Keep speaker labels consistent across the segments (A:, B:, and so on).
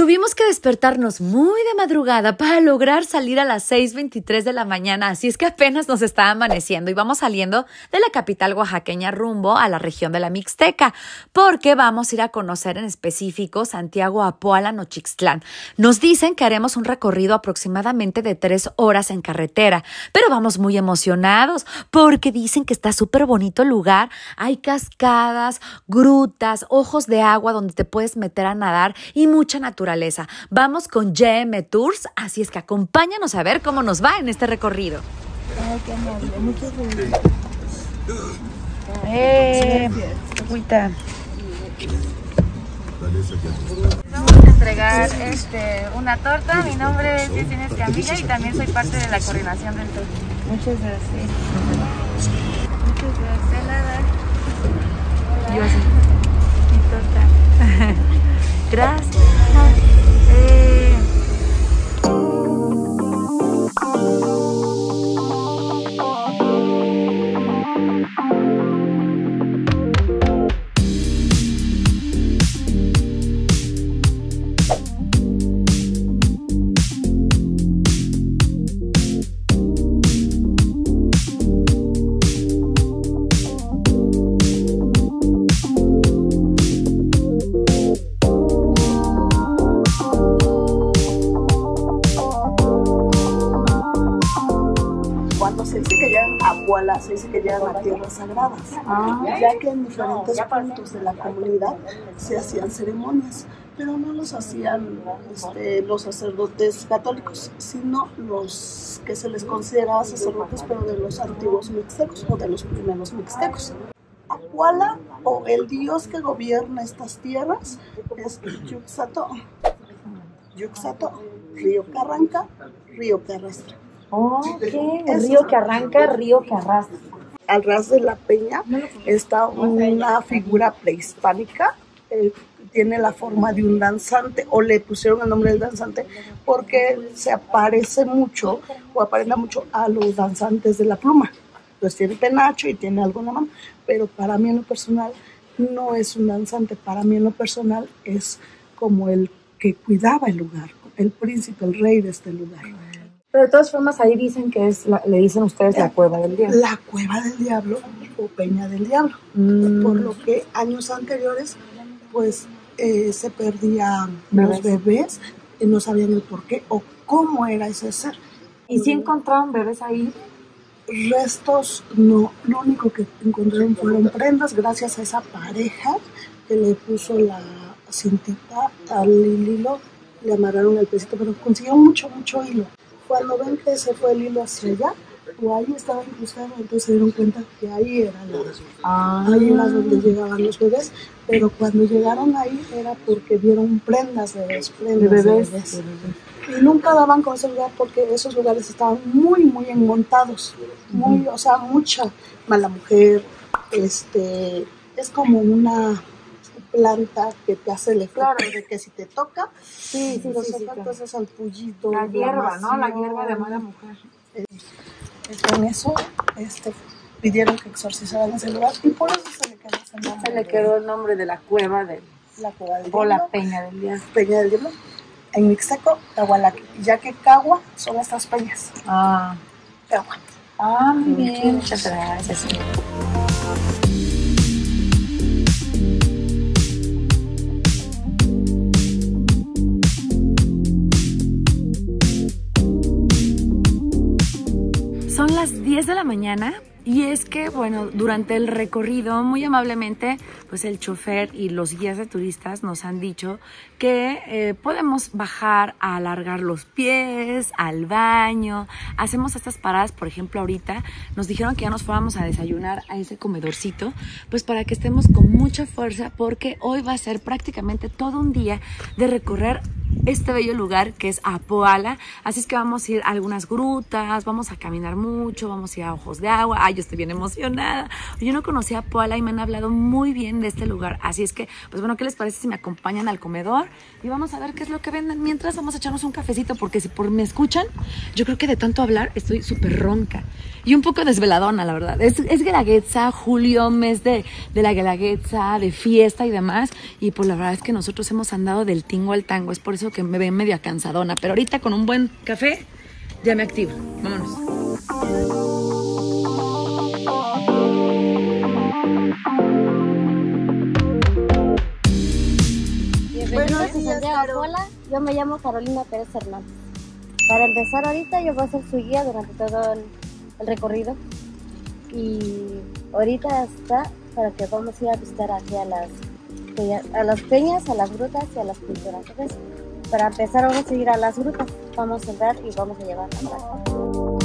A: Tuvimos que despertarnos muy de madrugada para lograr salir a las 6.23 de la mañana, así es que apenas nos está amaneciendo y vamos saliendo de la capital oaxaqueña rumbo a la región de la Mixteca, porque vamos a ir a conocer en específico Santiago Apoala Nochixtlán. Nos dicen que haremos un recorrido aproximadamente de tres horas en carretera, pero vamos muy emocionados porque dicen que está súper bonito el lugar, hay cascadas, grutas, ojos de agua donde te puedes meter a nadar y mucha naturaleza Vamos con GM Tours, así es que acompáñanos a ver cómo nos va en este recorrido. Eh,
B: Vamos a entregar este, una torta. Mi nombre es Yesenia Escamilla y también soy parte de la coordinación del tour.
A: Muchas gracias.
B: Muchas gracias. Nada.
A: Yo así. Mi torta. Gracias.
C: Se dice que llegan a tierras sagradas, ah. ya que en diferentes puntos de la comunidad se hacían ceremonias, pero no los hacían este, los sacerdotes católicos, sino los que se les consideraba sacerdotes, pero de los antiguos mixtecos o de los primeros mixtecos. Apuala, o el dios que gobierna estas tierras, es Yuxato. Yuxato, río que arranca, río que
A: Ok, río que arranca, río que arrastra.
C: Al ras de la peña está una figura prehispánica, eh, tiene la forma de un danzante, o le pusieron el nombre del danzante porque se aparece mucho o aparenta mucho a los danzantes de la pluma. Pues tiene penacho y tiene algo en la mano, pero para mí en lo personal no es un danzante, para mí en lo personal es como el que cuidaba el lugar, el príncipe, el rey de este lugar.
A: Pero de todas formas ahí dicen que es, le dicen ustedes la, cueva del diablo.
C: La cueva del diablo o peña del diablo. Mm. Por lo que años anteriores, pues eh, se perdían los bebés y no sabían el por qué o cómo era ese ser.
A: ¿Y si encontraron bebés ahí?
C: Restos, no. Lo único que encontraron fueron prendas gracias a esa pareja que le puso la cintita al hilo, le amarraron el pesito, pero consiguió mucho, mucho hilo cuando ven que se fue el hilo hacia allá, o ahí estaba incrustado, entonces se dieron cuenta que ahí era la, ah. ahí era donde llegaban los bebés, pero cuando llegaron ahí era porque vieron prendas de bebés, prendas de bebés. Y nunca daban con ese lugar porque esos lugares estaban muy, muy enmontados, muy, o sea, mucha mala mujer, este, es como una planta que te hace el efecto de que si te toca,
A: sí, sí,
C: los
A: sí,
C: efectos es al pullito.
A: La hierba, ¿no? La hierba de mala mujer.
C: Eh, con eso este, pidieron que exorcizaran ese lugar y por eso se le quedó ese nombre.
A: Se le quedó el nombre de la cueva de
C: la cueva del
A: o la peña del diablo.
C: Peña del diablo. En Mixteco, Cahualaque, ya que Cagua son estas peñas.
A: Ah.
C: Cagua.
A: Ah, muy bien, muchas gracias. 10 de la mañana y es que, bueno, durante el recorrido, muy amablemente, pues el chofer y los guías de turistas nos han dicho que eh, podemos bajar a alargar los pies, al baño, hacemos estas paradas, por ejemplo, ahorita nos dijeron que ya nos fuéramos a desayunar a ese comedorcito, pues para que estemos con mucha fuerza, porque hoy va a ser prácticamente todo un día de recorrer este bello lugar que es Apoala. Así es que vamos a ir a algunas grutas, vamos a caminar mucho, vamos a ir a Ojos de Agua. Ay, yo estoy bien emocionada. Yo no conocía Apoala y me han hablado muy bien de este lugar. Así es que, pues bueno, ¿qué les parece si me acompañan al comedor? Y vamos a ver qué es lo que venden. Mientras vamos a echarnos un cafecito porque si por me escuchan, yo creo que de tanto hablar estoy súper ronca. Y un poco desveladona, la verdad. Es, es julio, mes de, de la Guelaguetza, de fiesta y demás. Y pues la verdad es que nosotros hemos andado del tingo al tango. Es por eso que me ven media cansadona. Pero ahorita con un buen café ya me activo. Vámonos.
D: Bienvenidos a Santiago Pola. Yo me llamo Carolina Pérez Hernández. Para empezar ahorita yo voy a ser su guía durante todo el, el recorrido. Y ahorita está para que vamos a ir a visitar aquí a las, a las peñas, a las grutas y a las pinturas. Entonces, para empezar vamos a ir a las grutas. Vamos a entrar y vamos a llevar la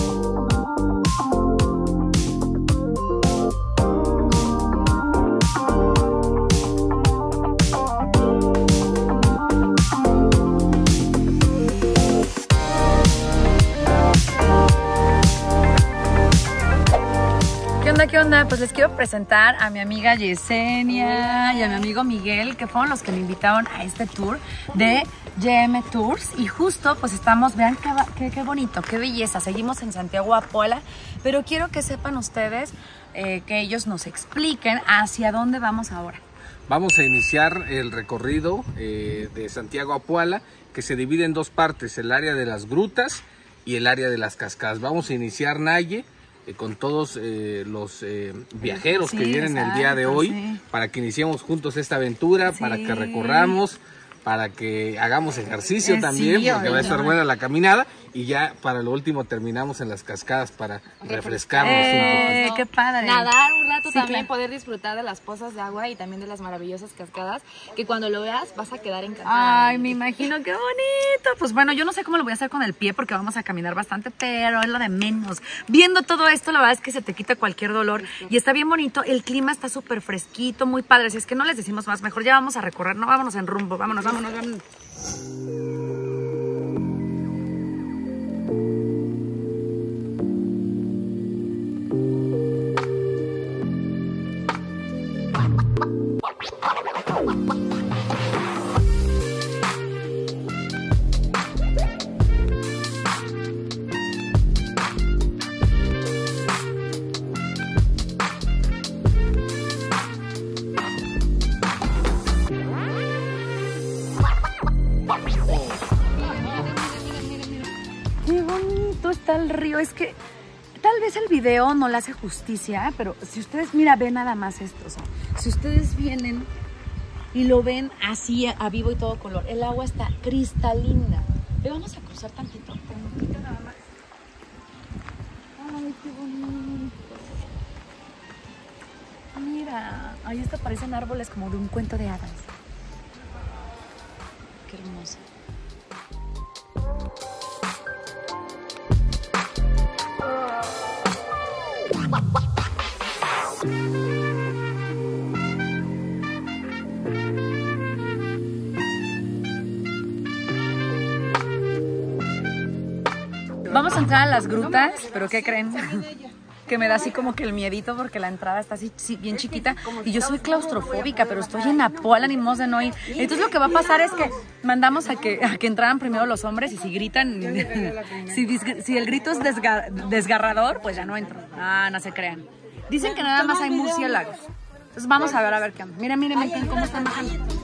A: Pues les quiero presentar a mi amiga Yesenia y a mi amigo Miguel, que fueron los que me invitaron a este tour de GM Tours. Y justo, pues estamos, vean qué, qué, bonito, qué belleza. Seguimos en Santiago Apuela, pero quiero que sepan ustedes eh, que ellos nos expliquen hacia dónde vamos ahora.
E: Vamos a iniciar el recorrido eh, de Santiago a Puala, que se divide en dos partes, el área de las grutas y el área de las cascadas. Vamos a iniciar Naye con todos eh, los eh, viajeros
A: Sí,
E: que vienen el día de hoy,
A: sí.
E: para que iniciemos juntos esta aventura, para que recorramos, para que hagamos ejercicio
A: Eh,
E: también,
A: sí,
E: porque va a estar buena la caminada, y ya para lo último terminamos en las cascadas para refrescarnos un
A: Eh,
E: poquito.
A: ¡Qué padre!
F: Nadar un rato
A: Sí,
F: también,
A: claro.
F: poder disfrutar de las pozas de agua y también de las maravillosas cascadas, que cuando lo veas vas a quedar encantada.
A: Ay, me imagino qué bonito. Pues bueno, yo no sé cómo lo voy a hacer con el pie porque vamos a caminar bastante, pero es lo de menos. Viendo todo esto, la verdad es que se te quita cualquier dolor y está bien bonito. El clima está súper fresquito, muy padre. Si es que no les decimos más, mejor ya vamos a recorrer, no vámonos en rumbo, vámonos, vámonos, vámonos. Video no le hace justicia, pero si ustedes, mira, ven nada más esto. o sea, si ustedes vienen y lo ven así a, vivo y todo color, el agua está cristalina. Ve, vamos a cruzar tantito, tantito nada más. Ay, qué bonito. Mira, ahí hasta parecen árboles como de un cuento de hadas. Qué hermoso. Vamos a entrar a las grutas, pero ¿qué creen? Que me da así como que el miedito porque la entrada está así sí, bien chiquita y yo soy claustrofóbica, pero estoy en Apoala ni de no ir. Entonces lo que va a pasar es que mandamos a que, a que entraran primero los hombres y si gritan, si, si el grito es desga- desgarrador, pues ya no entro. Ah, no se crean. Dicen que nada más hay murciélagos. Entonces vamos a ver a ver qué. Miren, miren, miren cómo están bajando.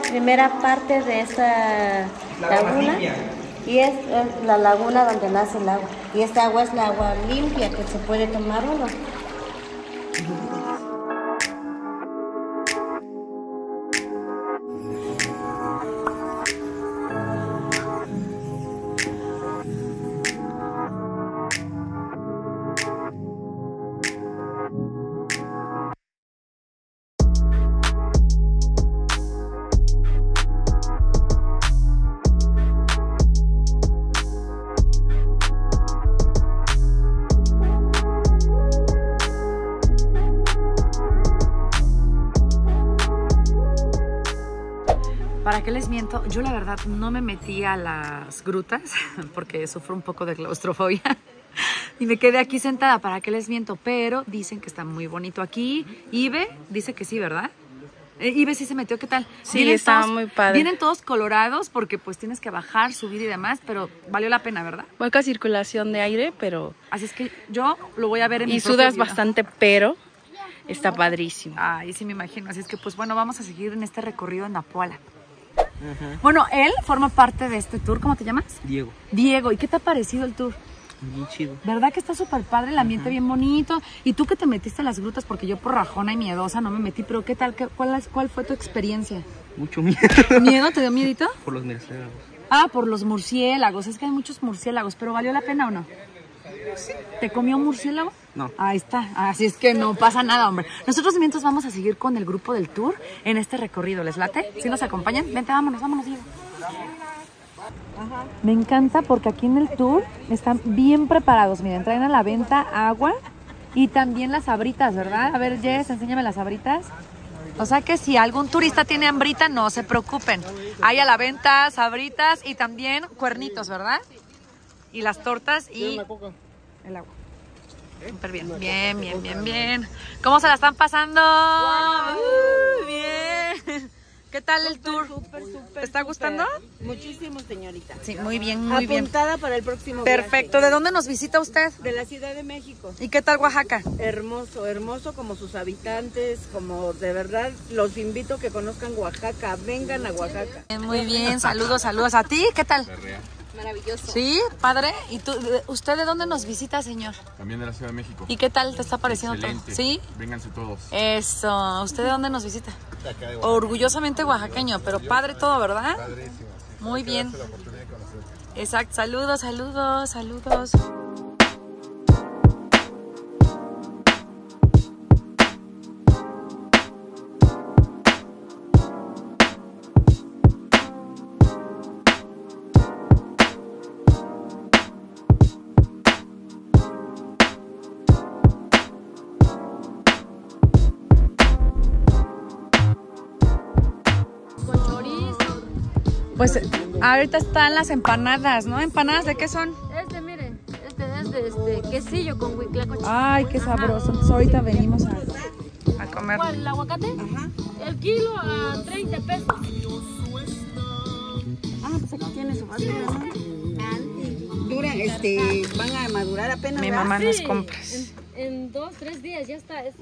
D: La primera parte de esta laguna y es, es la laguna donde nace el agua. Y esta agua es la agua limpia que se puede tomar uno.
A: Les miento? Yo la verdad no me metí a las grutas porque sufro un poco de claustrofobia. Y me quedé aquí sentada, ¿para qué les miento? Pero dicen que está muy bonito aquí. Ibe dice que sí, ¿verdad? Eh, Ibe sí se metió, ¿qué tal?
G: Sí,
A: Vienen
G: estaba
A: todos-
G: muy padre.
A: Vienen todos colorados porque pues tienes que bajar, subir y demás, pero valió la pena, ¿verdad?
G: Poca circulación de aire, pero...
A: Así es que yo lo voy a ver en mi
G: Y sudas
A: video.
G: bastante, pero está padrísimo.
A: Ay, sí me imagino. Así es que pues bueno, vamos a seguir en este recorrido en Bueno, él forma parte de este tour. ¿Cómo te llamas?
H: Diego,
A: Diego. ¿Y qué te ha parecido el tour?
H: bien chido.
A: ¿Verdad que está súper padre, el ambiente bien bonito? ¿Y tú que te metiste a las grutas? Porque yo por rajona y miedosa no me metí, pero ¿qué tal? ¿Qué- cuál, es- ¿Cuál fue tu experiencia?
H: Mucho miedo
A: ¿Miedo? ¿Te dio miedito?
H: por los murciélagos.
A: Ah, por los murciélagos. Es que hay muchos murciélagos, pero ¿valió la pena o no? ¿Te comió un murciélago?
H: No.
A: Ahí está. Así es que no pasa nada, hombre. Nosotros mientras vamos a seguir con el grupo del tour en este recorrido. ¿Les late? ¿Sí nos acompañan? Vente, vámonos, vámonos, Diego. Me encanta porque aquí en el tour están bien preparados. Miren, traen a la venta agua y también las abritas, ¿verdad? A ver, Jess, enséñame las abritas. O sea que si algún turista tiene hambrita, no se preocupen. Hay a la venta sabritas y también cuernitos, ¿verdad? Y las tortas y el agua. Súper bien, bien, bien, bien, bien. ¿Cómo se la están pasando? Uh, bien. ¿Qué tal el tour? ¿Te está gustando?
I: Muchísimo, señorita.
A: Sí, muy bien, muy bien.
I: Apuntada para el próximo
A: Perfecto. ¿De dónde nos visita usted?
I: De la Ciudad de México.
A: ¿Y qué tal Oaxaca?
I: Hermoso, hermoso como sus habitantes, como de verdad los invito a que conozcan Oaxaca, vengan a Oaxaca.
A: Muy bien, saludos, saludos. ¿A ti? ¿Qué tal?
F: Maravilloso.
A: Sí, padre. ¿Y tú, de- usted de dónde nos visita, señor?
J: También de la Ciudad de México.
A: ¿Y qué tal te está pareciendo todo? ¿Sí?
J: Vénganse todos.
A: Eso. ¿Usted de dónde nos visita? Orgullosamente oaxaqueño, pero padre todo, ¿verdad? Muy bien. Exacto. Saludos, saludos, saludos. Pues ahorita están las empanadas, ¿no? ¿Empanadas de qué son?
F: Este, miren, este es de este quesillo con huitlacoche.
A: Ay, qué sabroso. Entonces ahorita venimos a, a comer.
F: ¿Cuál? ¿El aguacate? El kilo a 30 pesos.
I: Ah, pues aquí tiene su basura, ¿no? Dura, este, van a madurar apenas.
A: Mi
I: ¿verdad?
A: mamá nos
F: Sí,
A: compras.
F: En, dos, tres días ya está. Es-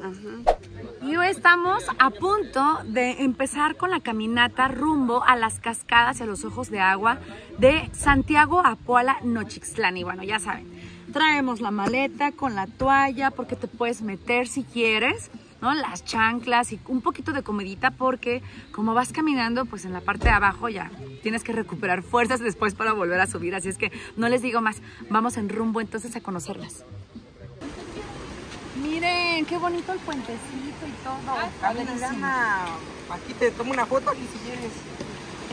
A: Y hoy estamos a punto de empezar con la caminata rumbo a las cascadas y a los ojos de agua de Santiago Apuala Nochixtlán. Y bueno, ya saben, traemos la maleta con la toalla porque te puedes meter si quieres. ¿no? Las chanclas y un poquito de comidita porque como vas caminando, pues en la parte de abajo ya tienes que recuperar fuerzas después para volver a subir. Así es que no les digo más, vamos en rumbo entonces a conocerlas. Miren, qué bonito el puentecito y todo. Padrísimo.
H: Aquí te tomo una foto aquí si quieres.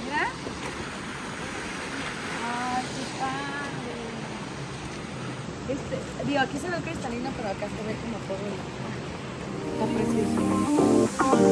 A: Mira. Ay, qué padre. Este, digo, aquí se ve cristalino, pero acá se ve como todo. el- Está precioso.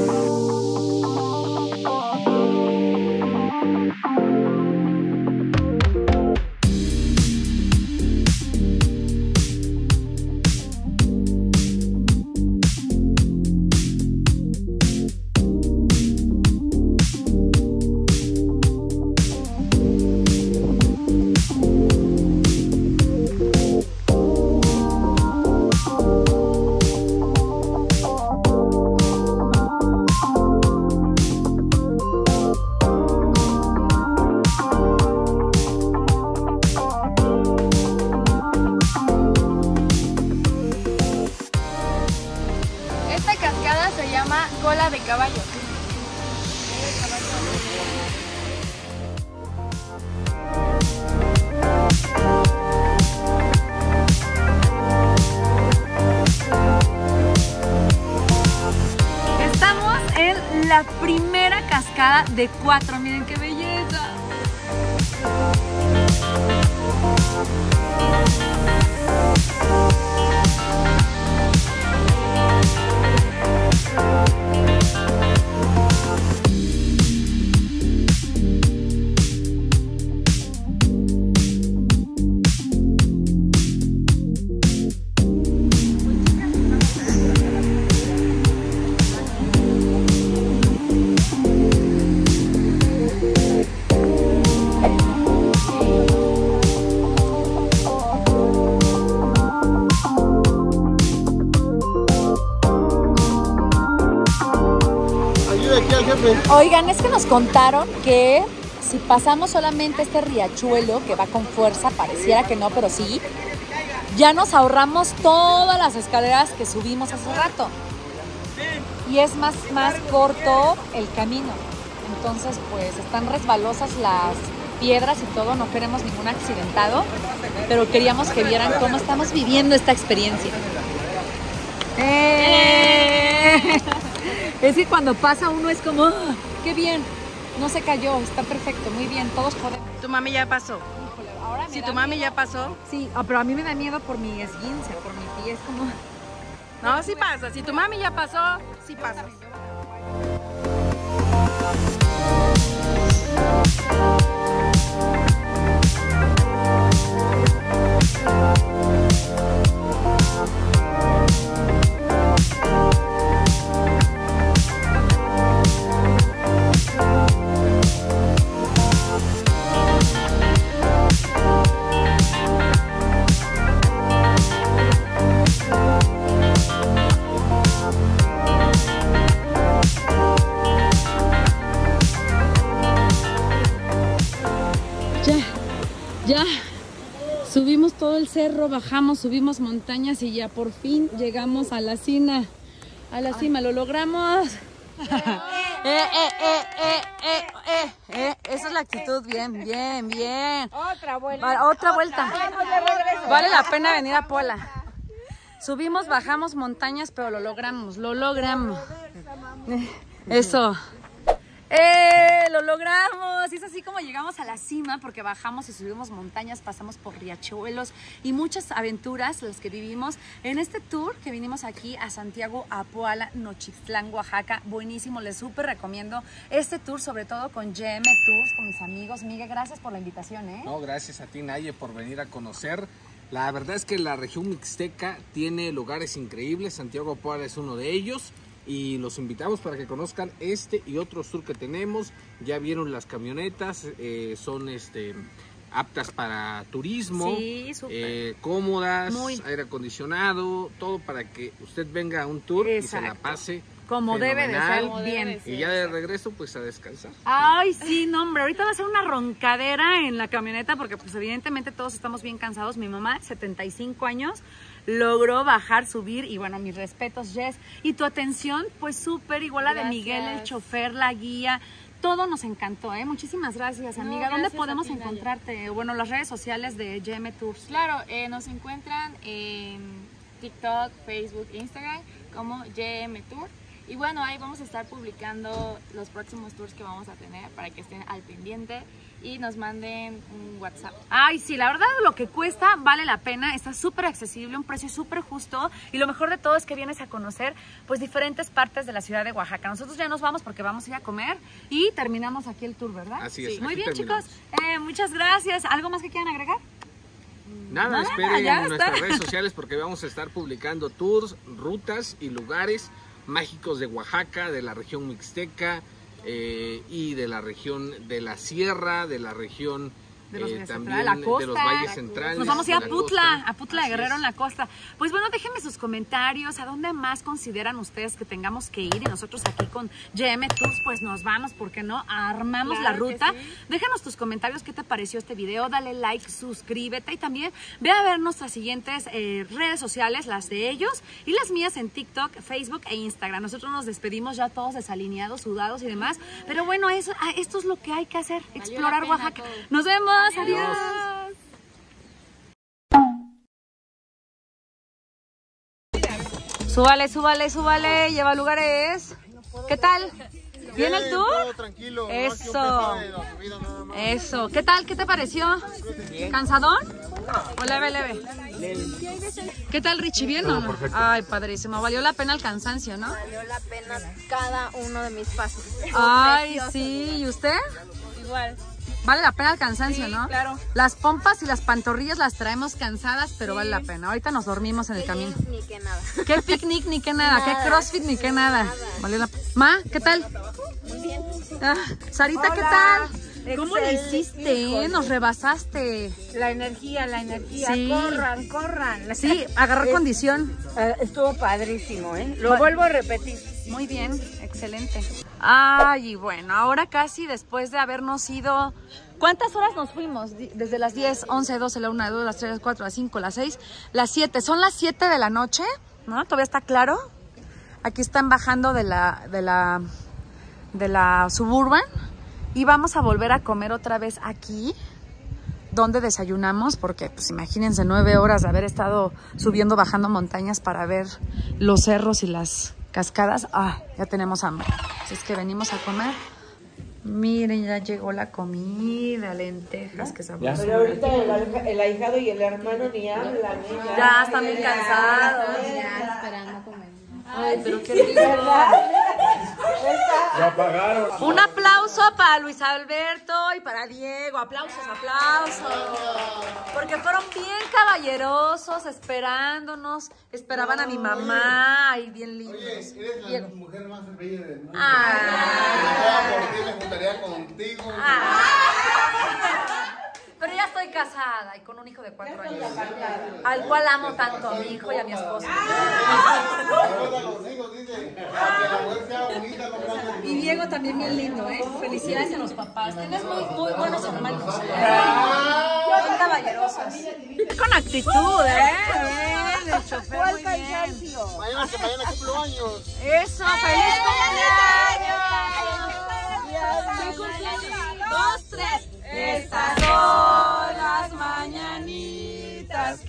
F: De
A: cuatro. Miren qué belleza.
J: Oigan, es que nos contaron que si pasamos solamente este riachuelo que va con fuerza, pareciera que no, pero sí, ya nos ahorramos todas las escaleras que subimos hace rato. Y es más, más corto el camino. Entonces, pues están resbalosas las piedras y todo, no queremos ningún accidentado, pero queríamos que vieran cómo estamos viviendo esta experiencia. ¡Eh! Es que cuando pasa uno es como, "Ah, qué bien, no se cayó, está perfecto, muy bien, todos podemos.
G: Tu mami ya pasó.
J: Ahora me
G: Si
J: da
G: tu mami
J: miedo.
G: ya pasó.
J: Sí, ah, pero a mí me da miedo por mi esguince, por mi pie, es como...
G: No, sí pasa. Si tu mami ya pasó, sí pasa.
A: Ya. Subimos todo el cerro, bajamos, subimos montañas y ya por fin llegamos a la cima. A la cima, lo logramos. Eh, eh, eh, eh, eh, eh, eh. Esa es la actitud, bien, bien, bien.
I: Otra vuelta.
A: Va- otra vuelta. Vale la pena venir a Puebla. Subimos, bajamos montañas, pero lo logramos, lo logramos. Eso. ¡Eh! ¡Lo logramos! Y es así como llegamos a la cima porque bajamos y subimos montañas, pasamos por riachuelos y muchas aventuras las que vivimos en este tour que vinimos aquí a Santiago, Apuala, Nochitlán, Oaxaca. Buenísimo, les súper recomiendo este tour, sobre todo con GM Tours, con mis amigos. Miguel, gracias por la invitación, ¿eh?
E: No, gracias a ti, Naye, por venir a conocer. La verdad es que la región mixteca tiene lugares increíbles. Santiago Puebla es uno de ellos. Y los invitamos para que conozcan este y otros tour que tenemos. Ya vieron las camionetas, eh, son este aptas para turismo,
A: Sí,
E: eh, cómodas,
A: Muy.
E: aire acondicionado, todo para que usted venga a un tour y se la pase
A: Como debe de ser,
F: debe
A: bien.
F: de ser.
E: Y ya de regreso, pues a descansar.
A: Ay, sí, no, hombre, ahorita va a ser una roncadera en la camioneta porque pues evidentemente todos estamos bien cansados. Mi mamá, 75 años, logró bajar, subir y bueno, mis respetos, Jess. Y tu atención, pues súper igual a de Miguel, el chofer, la guía. Todo nos encantó, ¿eh? Muchísimas gracias,
F: No,
A: amiga. ¿Dónde
F: gracias
A: podemos
F: ti, Naya.
A: encontrarte? Bueno, las redes sociales de GM Tours.
F: Claro, eh, nos encuentran en TikTok, Facebook, Instagram como GM Tour. Y bueno, ahí vamos a estar publicando los próximos tours que vamos a tener para que estén al pendiente y nos manden un WhatsApp.
A: Ay, sí, la verdad lo que cuesta vale la pena, está súper accesible, un precio súper justo y lo mejor de todo es que vienes a conocer pues diferentes partes de la ciudad de Oaxaca. Nosotros ya nos vamos porque vamos a ir a comer y terminamos aquí el tour, ¿verdad?
E: Así es,
A: Muy bien,
E: terminamos.
A: chicos. Eh, muchas gracias. ¿Algo más que quieran agregar?
E: Nada,
A: Nada,
E: esperen nuestras redes sociales porque vamos a estar publicando tours, rutas y lugares mágicos de Oaxaca, de la región mixteca eh, y de la región de la sierra, de la región
A: De los
E: eh,
A: valles
E: también
A: centrales, la
E: de los
A: costa.
E: valles centrales.
A: Nos vamos a ir
E: de
A: a
E: la
A: Putla,
E: costa.
A: a Putla de Guerrero
E: es.
A: en la costa. Pues bueno, déjenme sus comentarios, a dónde más consideran ustedes que tengamos que ir y nosotros aquí con GM Tours pues nos vamos, ¿por qué no? Armamos la
F: Claro
A: ruta.
F: sí.
A: Déjanos tus comentarios, qué te pareció este video, dale like, suscríbete y también ve a ver nuestras siguientes eh, redes sociales, las de ellos y las mías en TikTok, Facebook e Instagram. Nosotros nos despedimos ya todos desalineados, sudados y demás, pero bueno, eso, ah, esto es lo que hay que hacer, explorar Oaxaca.
F: todo.
A: Nos vemos, adiós. Súbale, súbale, súbale, lleva lugares. ¿Qué tal? ¿Bien el tour?
K: Tranquilo.
A: Eso. Eso. ¿Qué tal? ¿Qué te pareció? ¿Cansadón? ¿O leve, leve? ¿Qué tal, Richie? ¿Bien o no? Ay, padrísimo. Valió la pena el cansancio, ¿no?
L: Valió la pena cada uno de mis pasos.
A: Ay, sí. ¿Y usted?
L: Igual.
A: Vale la pena el cansancio,
L: Sí,
A: ¿no?
L: claro.
A: Las pompas y las pantorrillas las traemos cansadas, pero vale la pena. Ahorita nos dormimos en el camino.
L: Ni que nada.
A: ¿Qué picnic ni qué nada? ¿Qué crossfit ni qué nada? Valió la Ma, ¿qué tal?
L: Muy bien.
A: Ah, Sarita, ¿qué tal? ¿Cómo le
J: Excel,
A: hiciste?
J: híjole.
A: Nos rebasaste.
J: La energía, la energía.
A: Sí.
J: Corran, corran.
A: Sí, agarrar
J: Es-
A: condición.
J: eh, estuvo padrísimo, ¿eh? Lo
A: Bueno.
J: vuelvo a repetir.
A: Muy bien, excelente. Ay, y bueno, ahora casi después de habernos ido... ¿Cuántas horas nos fuimos? Desde las 10, 11, 12, la 1, la 2, las 3, las 4, las 5, las 6, las 7. Son las 7 de la noche, ¿no? ¿Todavía está claro? Aquí están bajando de la, de la, de la suburban y vamos a volver a comer otra vez aquí donde desayunamos, porque pues imagínense nueve horas de haber estado subiendo, bajando montañas para ver los cerros y las cascadas. Ah, ya tenemos hambre. Así es que venimos a comer. Miren, ya llegó la comida, lentejas, que sabroso.
J: Pero ahorita el, ahijado y el hermano ni hablan. ¿eh?
A: Ya están bien cansados.
F: Ya esperando comer.
A: Ay, pero qué rico. Un aplauso para Luis Alberto y para Diego. Aplausos, aplausos. Porque fueron bien caballerosos, esperándonos. Esperaban a mi mamá y bien lindos.
K: Eres la
A: Diego.
K: mujer más bella del mundo.
A: Ah.
K: Por ti me juntaría contigo.
A: Pero ya estoy casada y con un hijo de cuatro años. Al cual amo tanto a mi hijo y a mi esposo.
K: Recuerda a los hijos, dice, para que la mujer sea bonita, lo grande.
A: Y Diego también bien lindo, ¿eh? Felicidades a los papás. Tienes muy, muy buenos hermanos. Bien caballerosos. Con actitud, ¿eh? Bien, el chofer muy bien.
K: Mañana que mañana cumplo años.
A: Eso, feliz cumpleaños. Dos, tres. Estas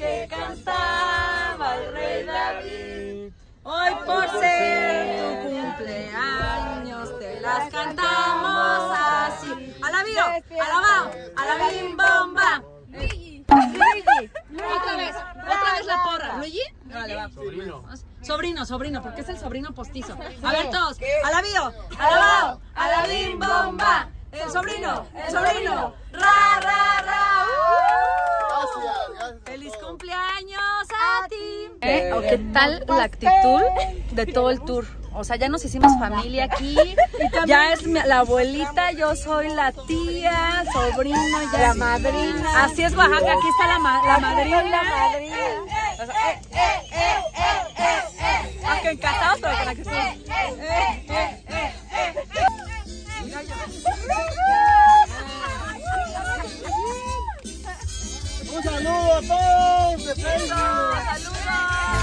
A: que cantaba el rey David. Hoy por ser tu cumpleaños te las cantamos así. Alabío, alabao, alabim bomba. Otra vez, otra vez la porra. ¿Luigi? Vale, va. Sobrino, sobrino, porque es el sobrino postizo. A ver todos. Alabío, alabao, alabim bomba. El sobrino, el sobrino. Ra, ra. uh. ¡Feliz cumpleaños a ti! ¿Eh? ¿O qué tal la actitud de todo el tour? O sea, ya nos hicimos familia aquí. Ya es mi- la abuelita, yo soy la tía, sobrino, ya.
J: La madrina.
A: Así es Oaxaca, aquí está la, ma- la madrina.
J: La madrina.
A: O sea, eh, eh, eh, eh, eh, eh. Aunque encasados, pero con actitud. Un saludo a todos de Facebook. Saludos.